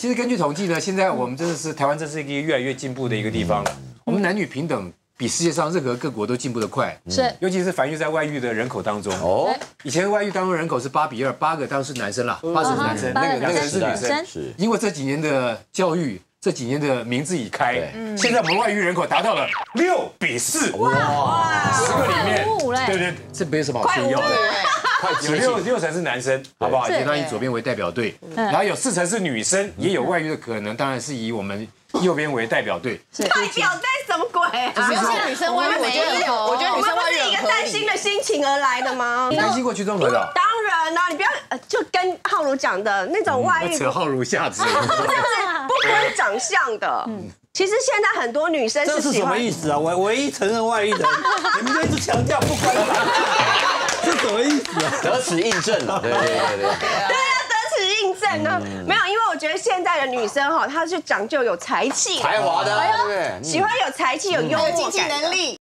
其实根据统计呢，现在我们真的是台湾，真是一个越来越进步的一个地方了。我们男女平等比世界上任何各国都进步的快，是。尤其是繁育在外遇的人口当中。哦，以前外遇当中人口是八比二，八个当时是男生啦，八成是男生，那个那个是女生。生。是。因为这几年的教育，这几年的名字已开，现在我们外遇人口达到了六比四，哇，十个里面。对对，这没有什么好炫耀的。快有。六六成是男生，好不好？是也当以左边为代表队，然后有四成是女生，也有外遇的可能，当然是以我们右边为代表队。代表队什么鬼啊？不要现在女生外遇，我觉得我觉得女生外遇是一个担心的心情而来的吗？你担心过去中和的哦？当然啦，你不要呃就跟浩如讲的那种外遇，那扯浩如下子，不分长相的。其实现在很多女生这是什么意思啊？我唯一承认外遇的，你们就一直强调不关长相？得此印证 了，对对对对。对啊，得此印证呢。没有，因为我觉得现在的女生哈，她是讲究有才气，才华的，对不对？喜欢有才气、有幽默有经济能力。